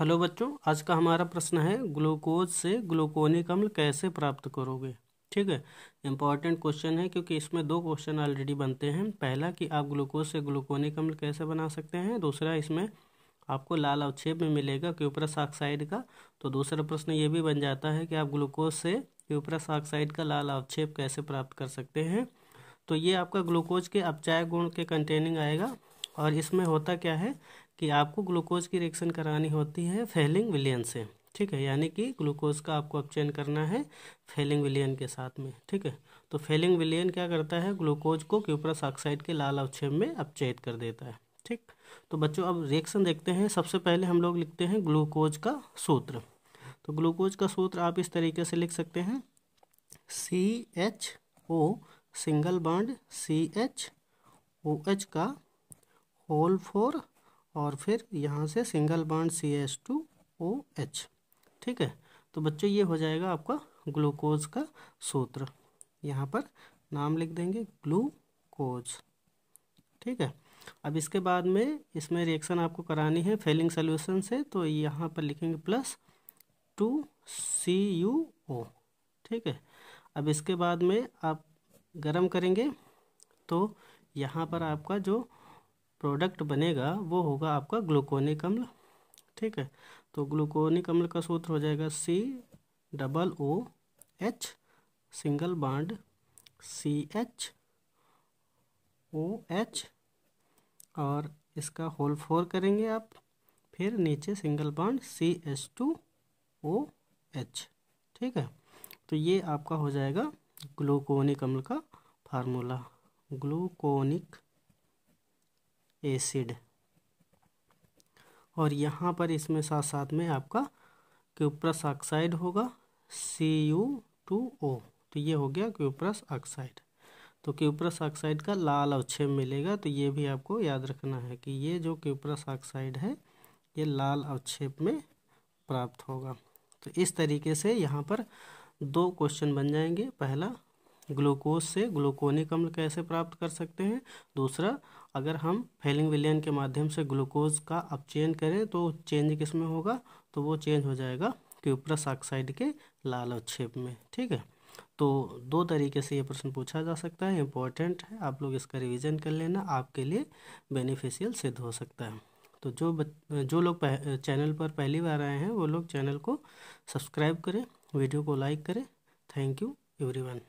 Hello बच्चों, आज का हमारा प्रश्न है, ग्लूकोज से ग्लूकोनिक अम्ल कैसे प्राप्त करोगे? ठीक है इंपॉर्टेंट क्वेश्चन है क्योंकि इसमें दो क्वेश्चन ऑलरेडी बनते हैं। पहला कि आप ग्लूकोज से ग्लूकोनिक अम्ल कैसे बना सकते हैं? दूसरा इसमें आपको लाल अवक्षेप में मिलेगा क्यूपरस ऑक्साइड का। तो दूसरा प्रश्न ये भी बन जाता है कि आप ग्लूकोज से क्यूपरस ऑक्साइड का लाल अवक्षेप कैसे प्राप्त कर सकते हैं? तो ये आपका ग्लूकोज के अपचाय गुण के कंटेनिंग आएगा। और इसमें होता क्या है कि आपको ग्लूकोज की रिएक्शन करानी होती है फेलिंग विलियन से, ठीक है? यानी कि ग्लूकोज का आपको अपचयन करना है फेलिंग विलियन के साथ में, ठीक है? तो फेलिंग विलियन क्या करता है? ग्लूकोज को क्यूपरस ऑक्साइड के लाल अवक्षेप में अपचयित कर देता है, ठीक? तो बच्चों, अब रिएक्शन देखते हैं। सबसे पहले हम लोग लिखते हैं ग्लूकोज का सूत्र। तो ग्लूकोज का सूत्र आप इस तरीके से लिख सकते हैं। C H O single bond C H O H का होल फोर और फिर यहाँ से single bond C H two O H. ठीक है? तो बच्चों, ये हो जाएगा आपका ग्लूकोज का सूत्र। यहाँ पर नाम लिख देंगे ग्लूकोज। ठीक है? अब इसके बाद में इसमें रिएक्शन आपको करानी है फेलिंग सोल्यूशन से तो यहाँ पर लिखेंगे plus two C U O ठीक है? अब इसके बाद में आप गरम करेंगे तो यहाँ पर आपका जो प्रोडक्ट बनेगा, वो होगा आपका ग्लूकोनिक अम्ल। ठीक है? तो ग्लूकोनिक अम्ल का सूत्र हो जाएगा C double O H single bond C H O H और इसका होल फोर करेंगे आप। फिर नीचे single bond C H two O H ठीक है? तो ये आपका हो जाएगा ग्लूकोनिक अम्ल का फार्मूला ग्लूकोनिक एसिड। और यहाँ पर इसमें साथ साथ में आपका क्यूप्रस ऑक्साइड होगा सी यू टू ओ तो ये हो गया क्यूप्रस ऑक्साइड। तो क्यूप्रस ऑक्साइड का लाल अवक्षेप मिलेगा तो ये भी आपको याद रखना है कि ये जो क्यूप्रस ऑक्साइड है, ये लाल अवक्षेप में प्राप्त होगा। तो इस तरीके से यहाँ पर दो क्वेश्चन बन जाएँगे। पहला ग्लूकोज से ग्लूकोनिक अम्ल कैसे प्राप्त कर सकते हैं? दूसरा, अगर हम फेलिंग विलियन के माध्यम से ग्लूकोज का अपचयन करें तो चेंज किसमें होगा? तो वो चेंज हो जाएगा क्यूप्रस ऑक्साइड के लाल अवक्षेप में, ठीक है? तो दो तरीके से ये प्रश्न पूछा जा सकता है, इम्पोर्टेंट है, आप लोग इसका रिवीजन कर लेना, आपके लिए बेनिफिशियल सिद्ध हो सकता है। तो जो जो लोग चैनल पर पहली बार आए हैं, वो लोग चैनल को सब्सक्राइब करें, वीडियो को लाइक करें। Thank you, everyone.